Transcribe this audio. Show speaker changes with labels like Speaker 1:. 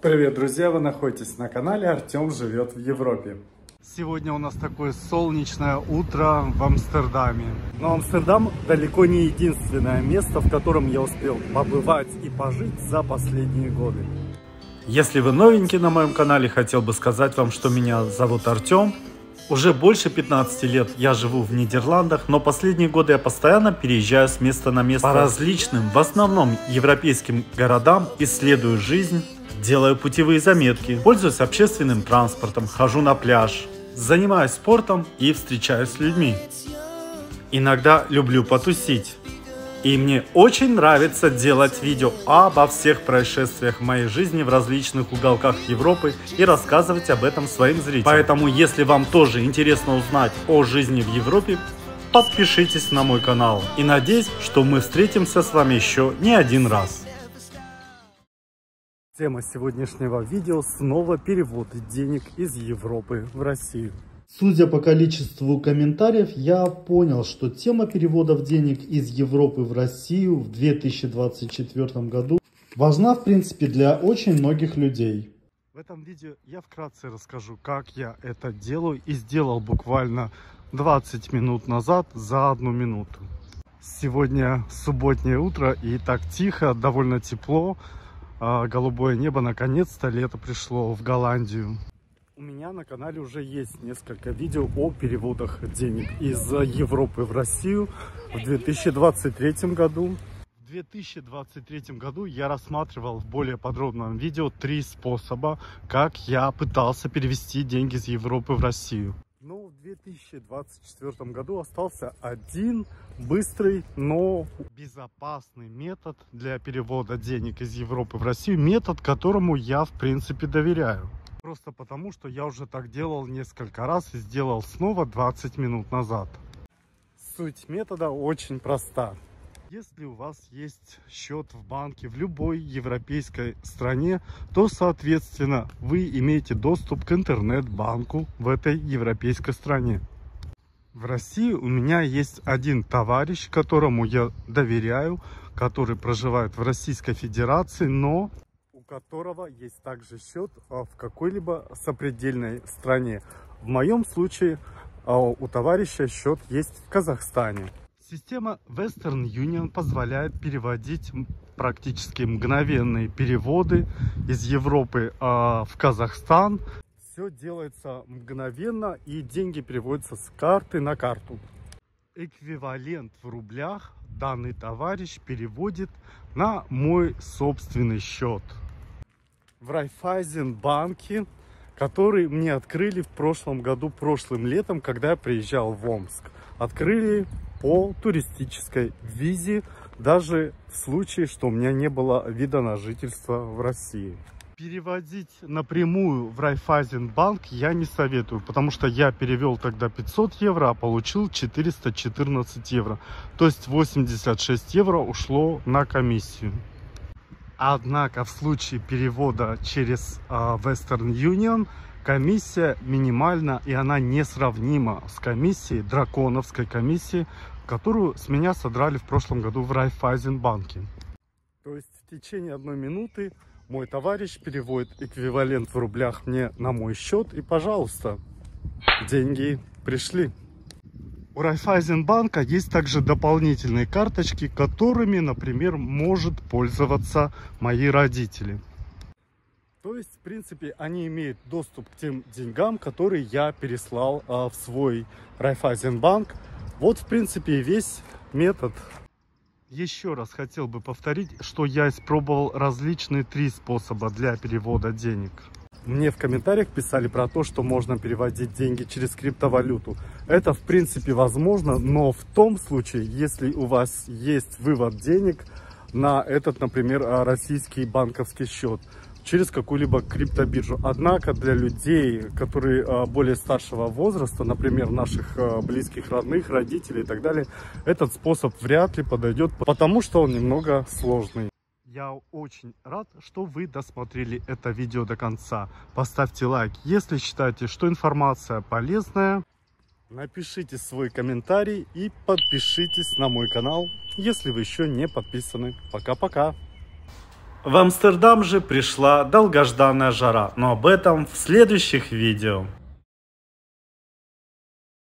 Speaker 1: Привет, друзья! Вы находитесь на канале Артем живет в Европе. Сегодня у нас такое солнечное утро в Амстердаме. Но Амстердам далеко не единственное место, в котором я успел побывать и пожить за последние годы. Если вы новенький на моем канале, хотел бы сказать вам, что меня зовут Артем. Уже больше 15 лет я живу в Нидерландах, но последние годы я постоянно переезжаю с места на место по различным, в основном европейским городам, исследую жизнь, делаю путевые заметки, пользуюсь общественным транспортом, хожу на пляж, занимаюсь спортом и встречаюсь с людьми. Иногда люблю потусить. И мне очень нравится делать видео обо всех происшествиях моей жизни в различных уголках Европы и рассказывать об этом своим зрителям. Поэтому, если вам тоже интересно узнать о жизни в Европе, подпишитесь на мой канал. И надеюсь, что мы встретимся с вами еще не один раз. Тема сегодняшнего видео снова перевод денег из Европы в Россию. Судя по количеству комментариев, я понял, что тема переводов денег из Европы в Россию в 2024 году важна, в принципе, для очень многих людей. В этом видео я вкратце расскажу, как я это делаю и сделал буквально 20 минут назад за одну минуту. Сегодня субботнее утро и так тихо, довольно тепло, голубое небо, наконец-то лето пришло в Голландию. У меня на канале уже есть несколько видео о переводах денег из Европы в Россию в 2023 году. В 2023 году я рассматривал в более подробном видео три способа, как я пытался перевести деньги из Европы в Россию. Но в 2024 году остался один быстрый, но безопасный метод для перевода денег из Европы в Россию. Метод, которому я в принципе доверяю. Просто потому, что я уже так делал несколько раз и сделал снова 20 минут назад. Суть метода очень проста. Если у вас есть счет в банке в любой европейской стране, то, соответственно, вы имеете доступ к интернет-банку в этой европейской стране. В России у меня есть один товарищ, которому я доверяю, который проживает в Российской Федерации, но которого есть также счет а, в какой-либо сопредельной стране. В моем случае а, у товарища счет есть в Казахстане. Система Western Union позволяет переводить практически мгновенные переводы из Европы а, в Казахстан. Все делается мгновенно и деньги переводятся с карты на карту. Эквивалент в рублях данный товарищ переводит на мой собственный счет в Райфайзенбанке, который мне открыли в прошлом году, прошлым летом, когда я приезжал в Омск. Открыли по туристической визе, даже в случае, что у меня не было вида на жительство в России. Переводить напрямую в Райфайзенбанк я не советую, потому что я перевел тогда 500 евро, а получил 414 евро. То есть 86 евро ушло на комиссию. Однако в случае перевода через uh, Western Union комиссия минимальна и она несравнима с комиссией, драконовской комиссией, которую с меня содрали в прошлом году в Райфайзенбанке. То есть в течение одной минуты мой товарищ переводит эквивалент в рублях мне на мой счет и, пожалуйста, деньги пришли. У Райфайзенбанка есть также дополнительные карточки, которыми, например, может пользоваться мои родители. То есть, в принципе, они имеют доступ к тем деньгам, которые я переслал а, в свой Райфайзенбанк. Вот, в принципе, и весь метод. Еще раз хотел бы повторить, что я испробовал различные три способа для перевода денег. Мне в комментариях писали про то, что можно переводить деньги через криптовалюту. Это в принципе возможно, но в том случае, если у вас есть вывод денег на этот, например, а, российский банковский счет через какую-либо криптобиржу. Однако для людей, которые а, более старшего возраста, например, наших а, близких родных, родителей и так далее, этот способ вряд ли подойдет, потому что он немного сложный. Я очень рад, что вы досмотрели это видео до конца. Поставьте лайк, если считаете, что информация полезная. Напишите свой комментарий и подпишитесь на мой канал, если вы еще не подписаны. Пока-пока! В Амстердам же пришла долгожданная жара, но об этом в следующих видео.